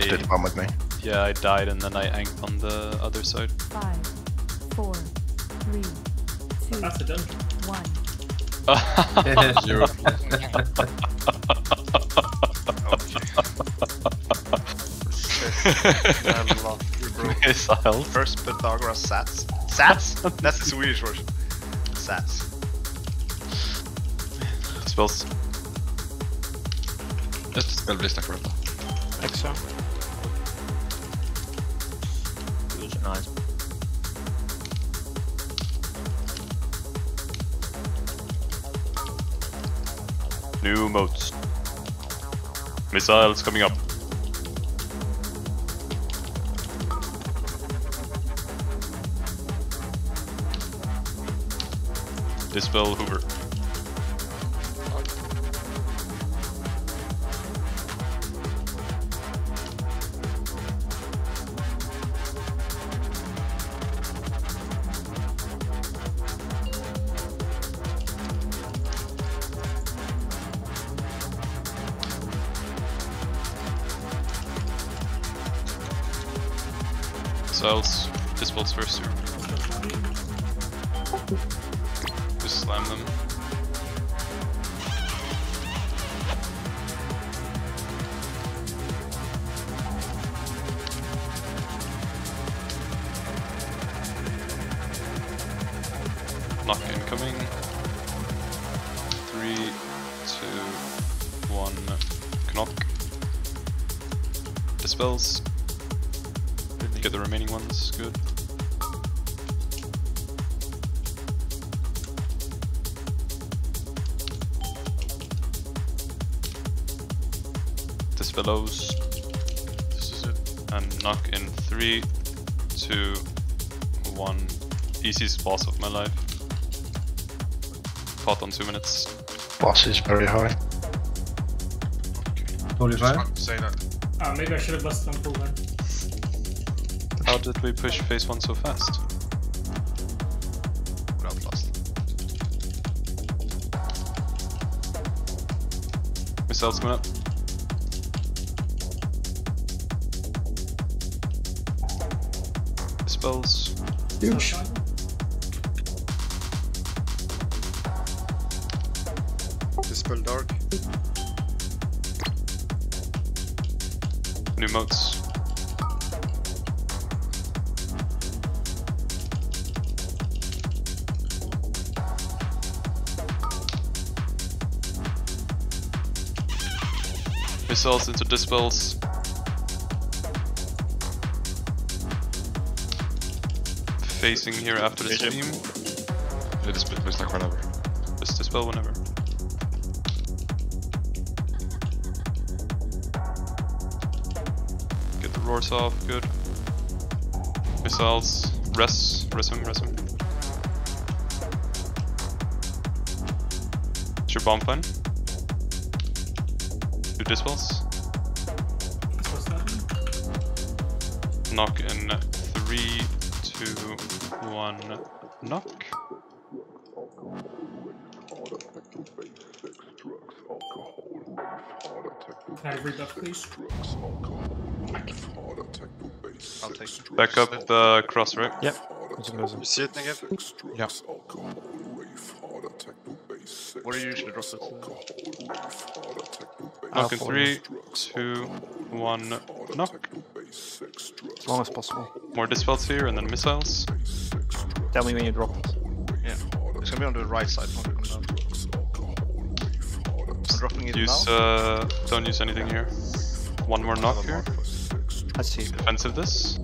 Touch did bomb with me. Yeah, I died and then I anked on the other side. Five, four, three, two, That's a done. one. Zero. Missile. First Pythagoras Sats. Sats? That's the Swedish version. Sats. Spells. Ett spelbrista kvar detta. Nice. New modes. Missiles coming up. Dispel Hoover. Missiles. Dispels first here. Just slam them. Knock incoming. Three, two, one. Knock. Dispels. Get the remaining ones. Good. Dispellows. This is it. And knock in three, two, one. Easiest boss of my life. Pot on two minutes. Boss is very high. Holy fire. Say that. Ah, maybe I should have busted on full then. How did we push phase one so fast? Without lost. Missiles coming up. Spells. Huge. Dispel Dark. New modes. Missiles into dispels. Facing here after the stream. Det är spelbrista kvar över. Just dispel whenever. Get the roars off, good. Missiles, res, res him, res him. Is your bomb fine? Do dispels. What's that? Knock in three, two, one, knock. Can I rebuff, please? I'll take. Back up the cross, right? Yep. Losing, losing. See it again? Ja. What do you usually drop it? Knock in Alpha. three, two, one, knock. As long as possible. More dispels here and then missiles. Tell me when you drop. Yeah. It's gonna be on the right side. Not coming down. I'm dropping it Use, now. uh, don't use anything here. One more knock here. I see. Defensive this.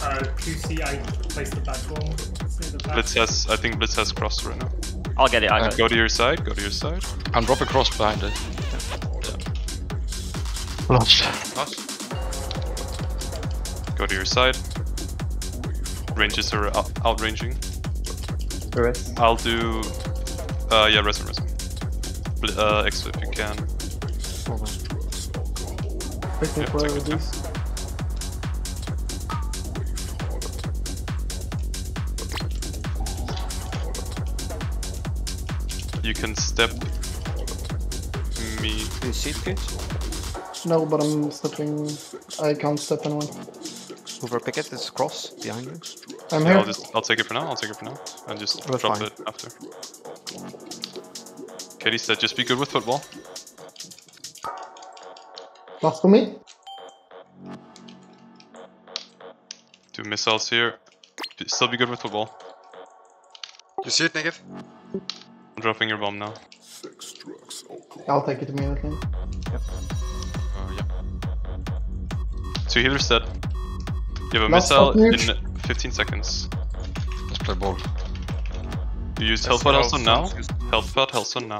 Uh, QC, I placed the back wall. Let's say the back. Blitz has, I think Blitz has crossed right now. I'll get it. I Uh, got it. Go to your side, go to your side. I'm dropping cross behind it. Lost. Us? Go to your side. Ranges are out, outranging. The rest. I'll do, uh, yeah, resin, resin. Bl- uh, extra if you can. Taking Yeah, fire take with this. You can step me. Do you see it, Chris? No, but I'm stepping. I can't step anyone. Over pick it, it's cross behind you. I'm Yeah, here. I'll just I'll take it for now. I'll take it for now. And just We're drop fine. it after. Katie said, just be good with football. Last for me. Two missiles here. Still be good with football. You see it, Naked? I'm dropping your bomb now. I'll take it immediately. Uh, yeah. Two healers dead. You have a Last missile fucking in 15 seconds. Let's play ball. You use health pod Healthstone now. Health pod Healthstone now.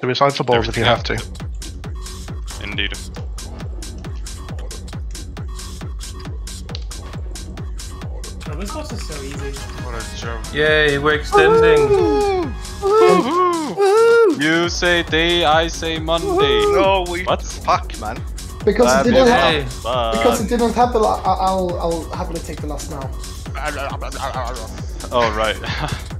Do we side for balls if you have to? Indeed. Oh, this boss is so easy. What a joke. Yay, we're extending. You say day, I say Monday. No, we. What? Fuck, man. Because it didn't. happen. Hey, because it didn't happen. I- I'll I'll happily take the last now. Oh right.